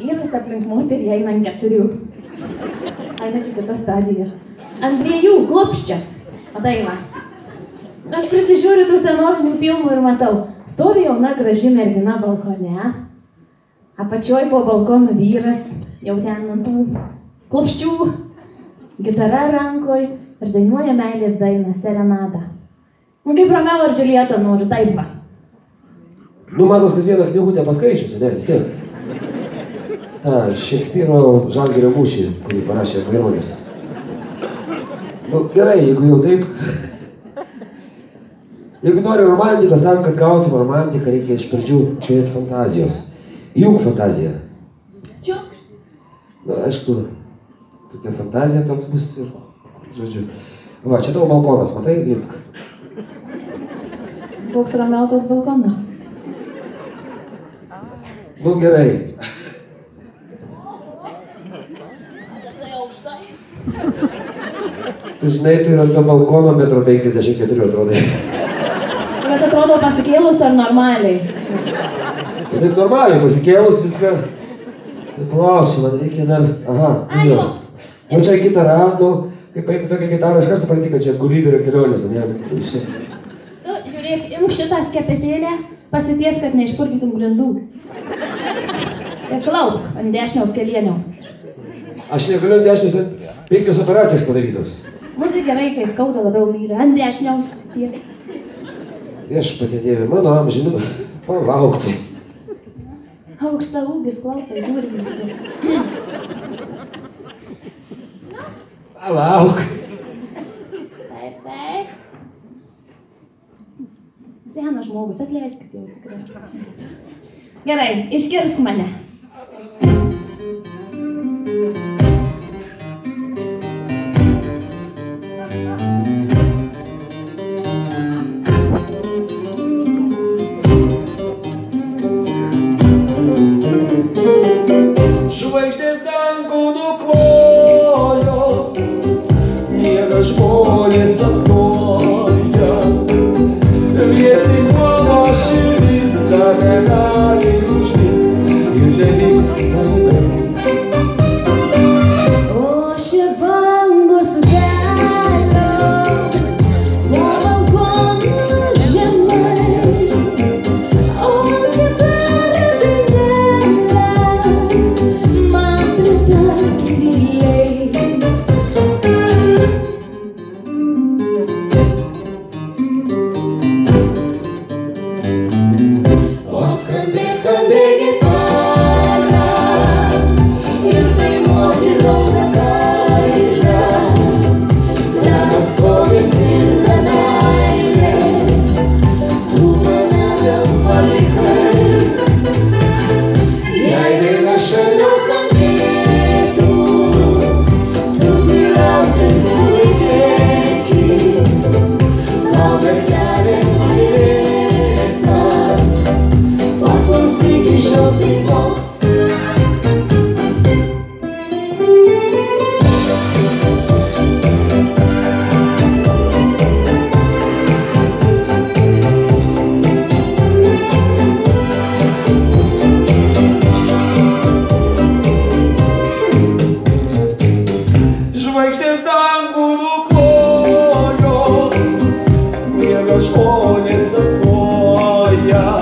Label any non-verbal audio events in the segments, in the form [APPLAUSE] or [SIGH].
Vyras aplink moterį eina ant keturių. Ai, na čia kita stadija. Ant dviejų klopščias. Matai, va. Aš prisižiūriu tų senovinių filmų ir matau, stovi jauna graži mergina balkone, apačioj po balkonu vyras, jau ten ant tų klopščių, gitara rankoj ir dainuoja meilės dainą, serenadą. Nu, kaip Romeo ir Džiulieta noriu, taip va. Nu, matos, kad vieną knygutę paskaičius, ne, vis tiek. Šekspyro žalgerio mūšį, kurį parašė Maironis. Nu, gerai, jeigu jau taip. [LAUGHS] Jeigu nori romantikos, tam, kad gautum romantiką, reikia iš pradžių turėti fantazijos. Juk fantaziją. Čia. Na, aišku, tokia fantazija toks bus ir, žodžiu. Va, čia tavo balkonas, matai, lipk. Koks Romeo toks balkonas? Nu, gerai. Tai aukštai. Tu žinai, tu ir ant to balkono metro 54 atrodai. Bet atrodo pasikėlus ar normaliai? Taip normaliai pasikėlus viską. Tai palauk, čia man reikia dar. Aha. Ai, jo. Nu čia gitara, nu, kaip paimti tokią gitarą, iš karto supranti, kad čia gulyberio kelionės, ne? Tu žiūrėk, imk šitą skepetėlę, pasities, kad neišpurkytum grindų. Ir klauk ant dešiniaus kelieniaus. Aš negaliu ant dešinės, ten penkios operacijos padarytos. Man tai gerai, kai skauda labiau myli. Ant dešiniaus vis tiek. Viešpatie Dieve, mano amžinu, palauk tu. Aukšta ūgis, klaupai, žiūrimas. Palauk. Taip, taip. Senas žmogus, atleiskit jau tikrai. Gerai, išgirsk mane. Žvaigždės neler geçti Yüreğimizden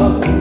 love.